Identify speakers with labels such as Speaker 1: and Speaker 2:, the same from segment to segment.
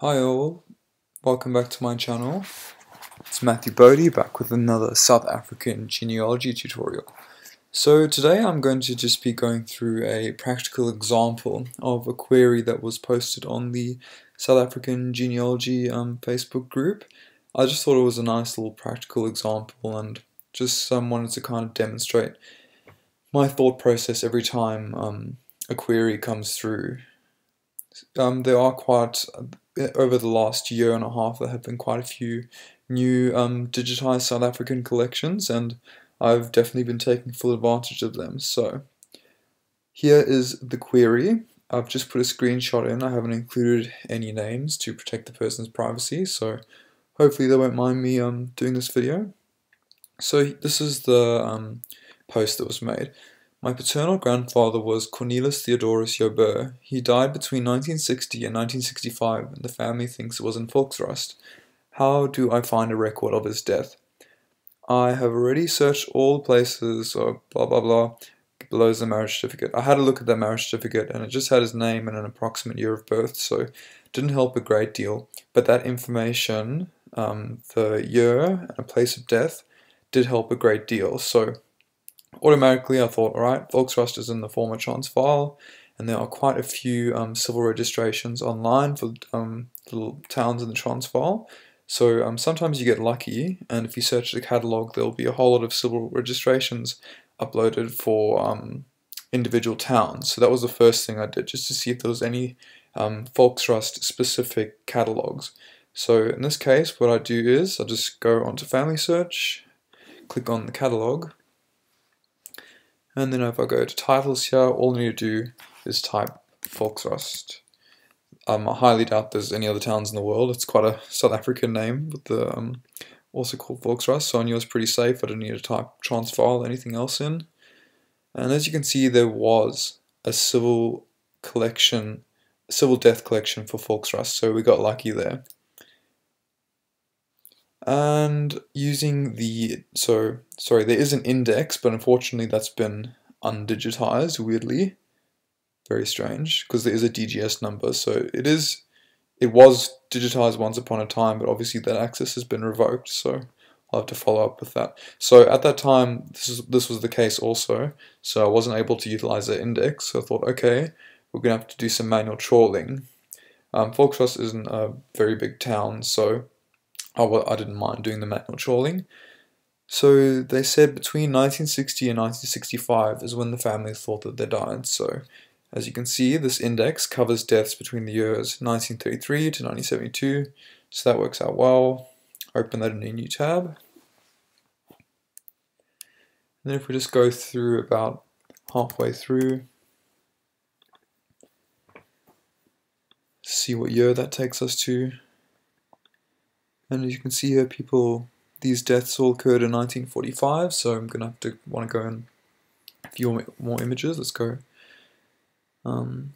Speaker 1: Hi all, welcome back to my channel. It's Matthew Bode back with another South African genealogy tutorial. So today I'm going to just be going through a practical example of a query that was posted on the South African genealogy um, Facebook group. I just thought it was a nice little practical example and just um, wanted to kind of demonstrate my thought process every time um, a query comes through. Um, there are quite over the last year and a half, there have been quite a few new um, digitized South African collections, and I've definitely been taking full advantage of them. So, here is the query. I've just put a screenshot in. I haven't included any names to protect the person's privacy, so hopefully they won't mind me um, doing this video. So, this is the um, post that was made. My paternal grandfather was Cornelis Theodorus Joubert. He died between 1960 and 1965, and the family thinks it was in Volksrust. How do I find a record of his death? I have already searched all places, or blah blah blah, below the marriage certificate. I had a look at that marriage certificate, and it just had his name and an approximate year of birth, so didn't help a great deal. But that information, um, the year and a place of death, did help a great deal. So automatically I thought, alright, Volksrust is in the former Transvaal, and there are quite a few um, civil registrations online for um, little towns in the Transvaal. So um, sometimes you get lucky, and if you search the catalogue, there'll be a whole lot of civil registrations uploaded for um, individual towns. So that was the first thing I did, just to see if there was any um, Volksrust specific catalogues. So in this case, what I do is I just go onto Family Search, click on the catalogue, and then if I go to titles here, all I need to do is type Volksrust. Um, I highly doubt there's any other towns in the world. It's quite a South African name, but the um, also called Volksrust, so I knew it was pretty safe. I didn't need to type Transvaal anything else in. And as you can see, there was a civil collection, civil death collection for Volksrust, so we got lucky there and using the so sorry there is an index but unfortunately that's been undigitized weirdly. Very strange because there is a DGS number so it is it was digitized once upon a time but obviously that access has been revoked so I'll have to follow up with that. So at that time this is this was the case also so I wasn't able to utilize the index so I thought okay we're gonna have to do some manual trawling. Um, isn't a very big town so oh, I didn't mind doing the manual trawling. So they said between 1960 and 1965 is when the family thought that they died. So as you can see, this index covers deaths between the years 1933 to 1972. So that works out well. Open that in a new tab. And then if we just go through about halfway through, see what year that takes us to. And as you can see here, people, these deaths all occurred in 1945, so I'm going to have to want to go in a few more images. Let's go. Um,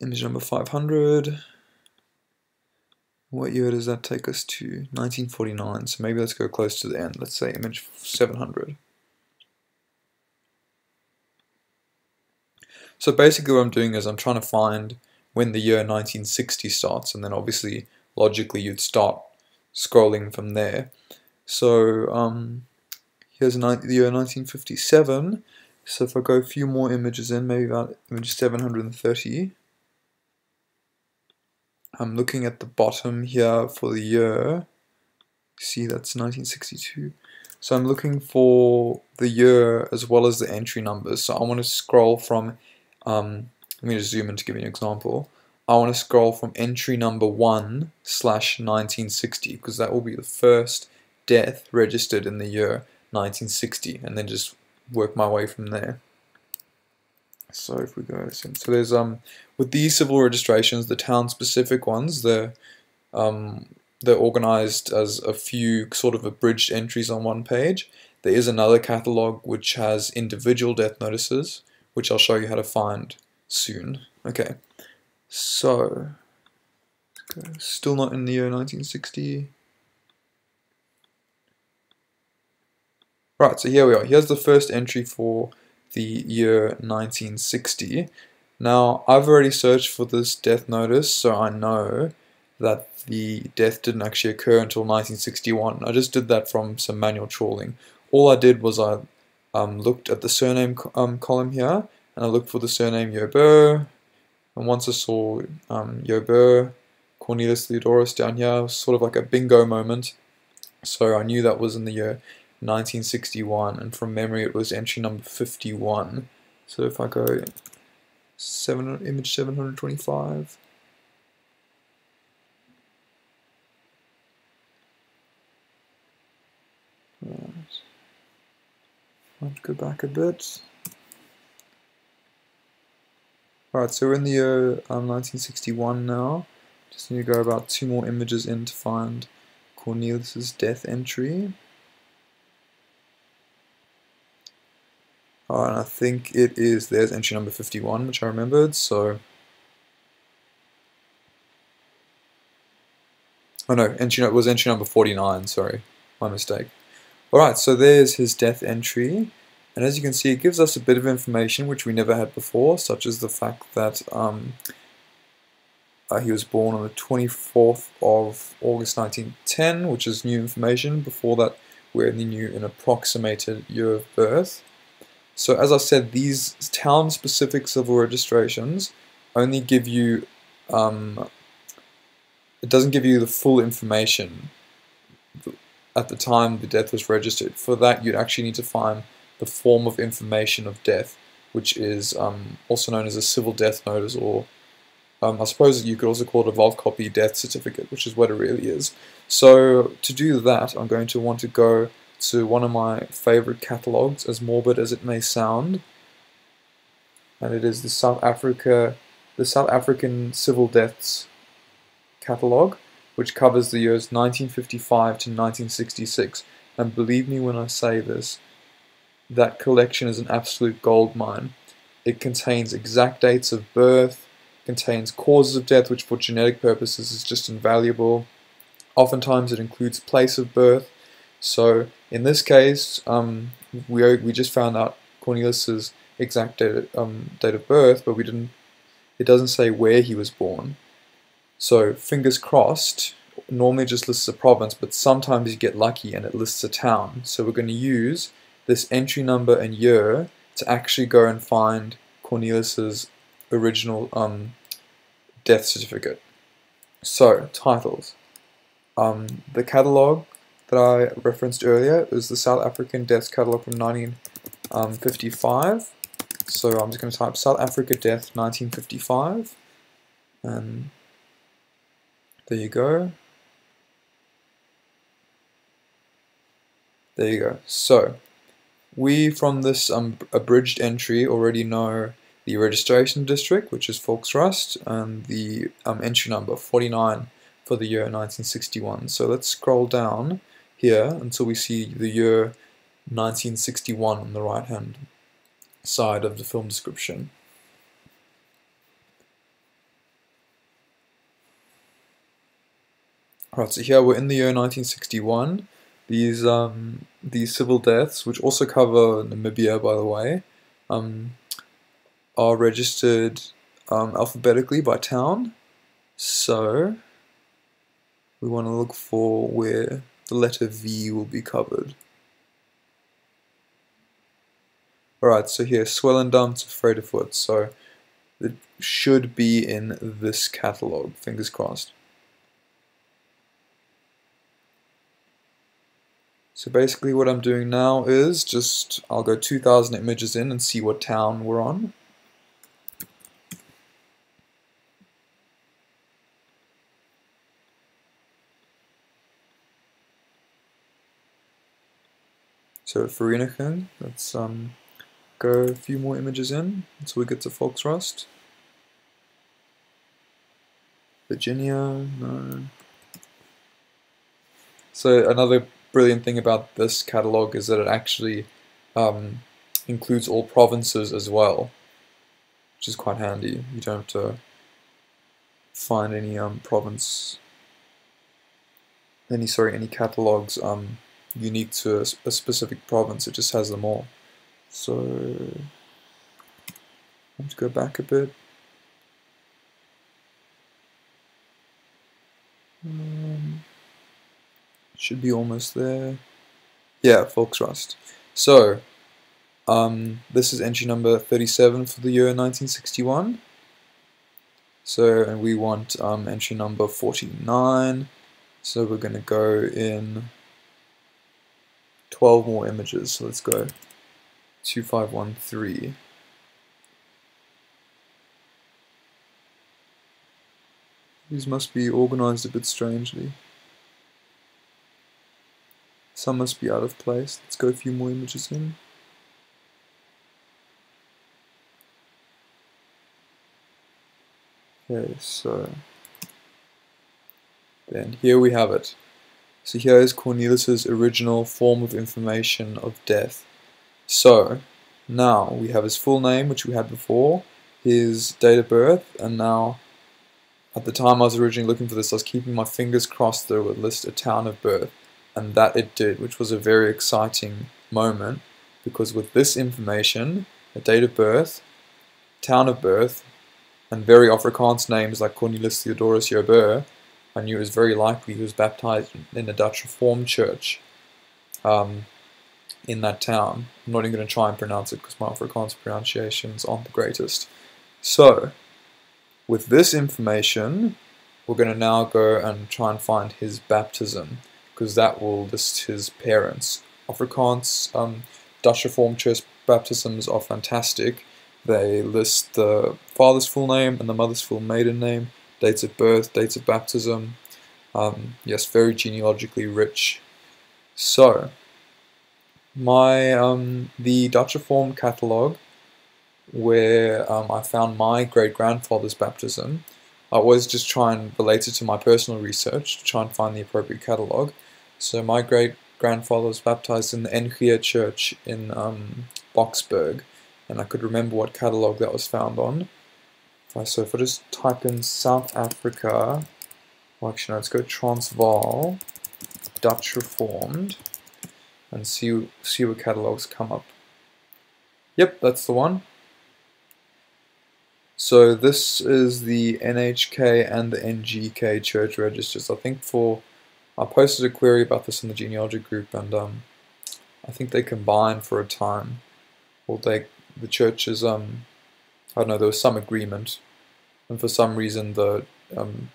Speaker 1: image number 500. What year does that take us to? 1949, so maybe let's go close to the end. Let's say image 700. So basically what I'm doing is I'm trying to find when the year 1960 starts, and then obviously logically you'd start scrolling from there. So um, here's the year 1957. So if I go a few more images in, maybe about image 730, I'm looking at the bottom here for the year. See, that's 1962. So I'm looking for the year as well as the entry numbers. So I want to scroll from, um, let me just zoom in to give you an example. I want to scroll from entry number 1 slash 1960 because that will be the first death registered in the year 1960 and then just work my way from there. So if we go, so there's um with these civil registrations, the town specific ones, they're um they're organized as a few sort of abridged entries on one page. There is another catalog which has individual death notices, which I'll show you how to find soon. Okay. So, still not in the year 1960. Right, so here we are. Here's the first entry for the year 1960. Now, I've already searched for this death notice, so I know that the death didn't actually occur until 1961. I just did that from some manual trawling. All I did was I um, looked at the surname um, column here, and I looked for the surname Joubert, and once I saw um, Joubert, Cornelius Theodorus down here, was sort of like a bingo moment. So I knew that was in the year 1961, and from memory it was entry number 51. So if I go seven, image 725, right. Let's go back a bit. Alright, so we're in the year um, 1961 now. Just need to go about two more images in to find Cornelius's death entry. Alright, I think it is, there's entry number 51, which I remembered, so... Oh no, entry it was entry number 49, sorry, my mistake. Alright, so there's his death entry. And as you can see, it gives us a bit of information which we never had before, such as the fact that um, uh, he was born on the 24th of August 1910, which is new information. Before that, we only knew an approximated year of birth. So as I said, these town-specific civil registrations only give you, um, it doesn't give you the full information at the time the death was registered. For that, you'd actually need to find the form of information of death, which is um, also known as a civil death notice, or um, I suppose you could also call it a vault copy death certificate, which is what it really is. So to do that, I'm going to want to go to one of my favorite catalogs, as morbid as it may sound, and it is the South Africa, the South African Civil Deaths catalog, which covers the years 1955 to 1966. And believe me when I say this, that collection is an absolute gold mine. It contains exact dates of birth, contains causes of death, which for genetic purposes is just invaluable. Oftentimes it includes place of birth. So in this case, um, we, we just found out Cornelius's exact date, um, date of birth, but we didn't. It doesn't say where he was born. So fingers crossed. Normally just lists a province, but sometimes you get lucky and it lists a town. So we're going to use this entry number and year to actually go and find Cornelius's original um, death certificate. So, titles. Um, the catalogue that I referenced earlier is the South African Deaths Catalogue from 1955. So I'm just going to type South Africa Death 1955. And there you go. There you go. So, we, from this um, abridged entry, already know the registration district, which is Volksrust, and the um, entry number, 49, for the year 1961. So let's scroll down here until we see the year 1961 on the right-hand side of the film description. Right, so here we're in the year 1961. These um, these civil deaths, which also cover Namibia, by the way, um, are registered um, alphabetically by town. So we want to look for where the letter V will be covered. Alright, so here, Swellendam to Vredefort, so it should be in this catalogue, fingers crossed. So basically what I'm doing now is just, I'll go 2000 images in and see what town we're on. So Vereeniging, let's um, go a few more images in until we get to Volksrust. Virginia, no. So another brilliant thing about this catalog is that it actually um, includes all provinces as well, which is quite handy. You don't have to find any um, province, any sorry, any catalogs um, unique to a, a specific province. It just has them all. So let's go back a bit. Should be almost there. Yeah, Volksrust. So, um, this is entry number 37 for the year 1961. So, and we want um, entry number 49. So we're going to go in 12 more images. So let's go 2513. These must be organized a bit strangely. Some must be out of place. Let's go a few more images in. Okay, so then here we have it. So here is Cornelius's original form of information of death. So now we have his full name, which we had before, his date of birth, and now at the time I was originally looking for this, I was keeping my fingers crossed it would list a town of birth, and that it did, which was a very exciting moment because with this information, a date of birth, town of birth, and very Afrikaans names like Cornelius Theodorus Joubert, I knew it was very likely he was baptized in a Dutch Reformed church um, in that town. I'm not even going to try and pronounce it because my Afrikaans pronunciations aren't the greatest. So, with this information, we're going to now go and try and find his baptism because that will list his parents. Afrikaans um, Dutch Reformed Church baptisms are fantastic. They list the father's full name and the mother's full maiden name dates of birth, dates of baptism. Um, yes, very genealogically rich. So, my um, the Dutch Reformed catalogue, where um, I found my great grandfather's baptism, I always just try and relate it to my personal research to try and find the appropriate catalogue. So my great grandfather was baptized in the NG Church in um, Boksburg, and I could remember what catalogue that was found on. So if I just type in South Africa, well actually no, let's go Transvaal, Dutch Reformed, and see, see what catalogs come up. Yep, that's the one. So this is the NHK and the NGK church registers. I think for, I posted a query about this in the genealogy group and um, I think they combined for a time. Or they, the churches, um, I don't know, there was some agreement and for some reason the um,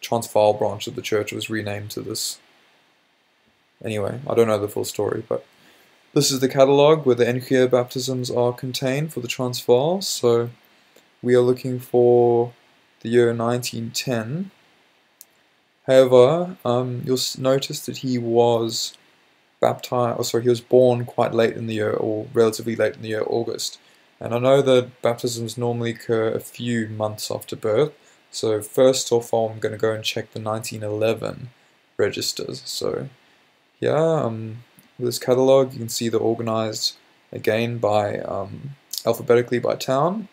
Speaker 1: Transvaal branch of the church was renamed to this. Anyway, I don't know the full story, but this is the catalogue where the NG baptisms are contained for the Transvaal. So we are looking for the year 1910. However, um, you'll notice that he was baptized, or sorry, he was born quite late in the year, or relatively late in the year, August. And I know that baptisms normally occur a few months after birth, so first off I'm going to go and check the 1911 registers. So yeah, um, with this catalogue you can see they're organized again by um, alphabetically by town.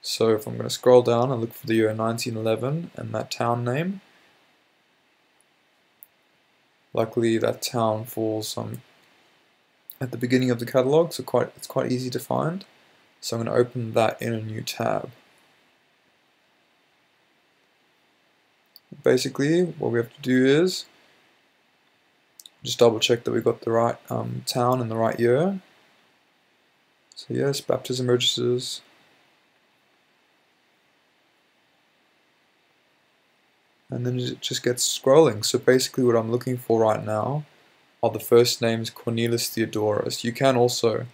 Speaker 1: So if I'm going to scroll down and look for the year 1911 and that town name, luckily that town falls um, at the beginning of the catalogue, so quite it's quite easy to find. So I'm going to open that in a new tab. Basically, what we have to do is just double check that we got the right um, town and the right year. So yes, baptism registers. And then it just gets scrolling. So basically what I'm looking for right now are the first names Cornelius Theodorus. You can also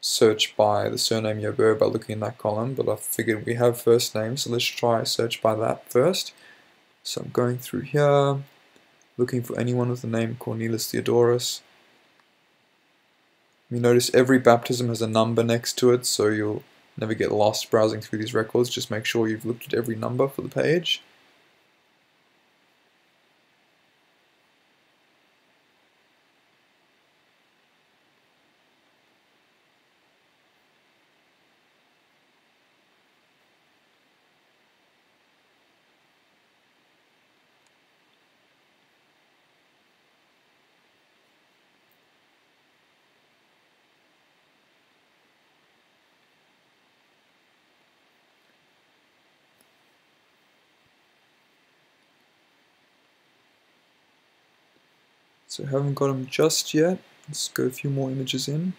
Speaker 1: search by the surname Joubert by looking in that column, but I figured we have first names, so let's try search by that first. So I'm going through here, looking for anyone with the name Cornelius Theodorus. You notice every baptism has a number next to it, so you'll never get lost browsing through these records. Just make sure you've looked at every number for the page. So I haven't got them just yet. Let's go a few more images in.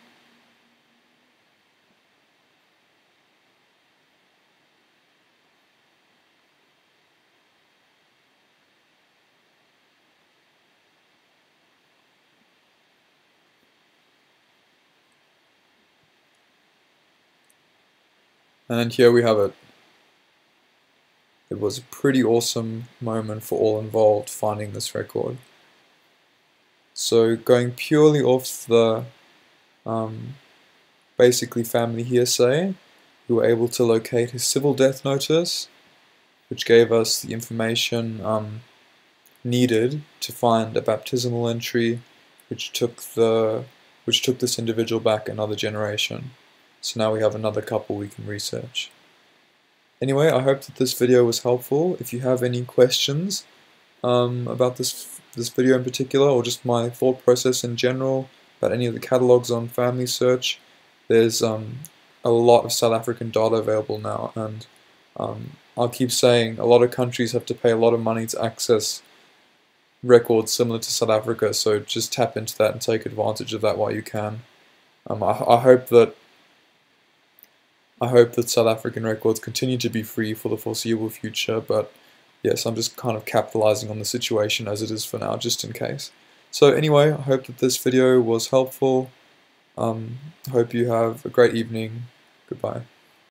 Speaker 1: And here we have it. It was a pretty awesome moment for all involved finding this record. So going purely off the um, basically family hearsay, we were able to locate his civil death notice, which gave us the information um, needed to find a baptismal entry, which took the which took this individual back another generation. So now we have another couple we can research. Anyway, I hope that this video was helpful. If you have any questions um, about this, this video in particular, or just my thought process in general, about any of the catalogs on Family Search, there's um, a lot of South African data available now, and um, I'll keep saying a lot of countries have to pay a lot of money to access records similar to South Africa, so just tap into that and take advantage of that while you can. Um, I, I hope that I hope that South African records continue to be free for the foreseeable future, but yes, I'm just kind of capitalizing on the situation as it is for now, just in case. So anyway, I hope that this video was helpful. Um, hope you have a great evening. Goodbye.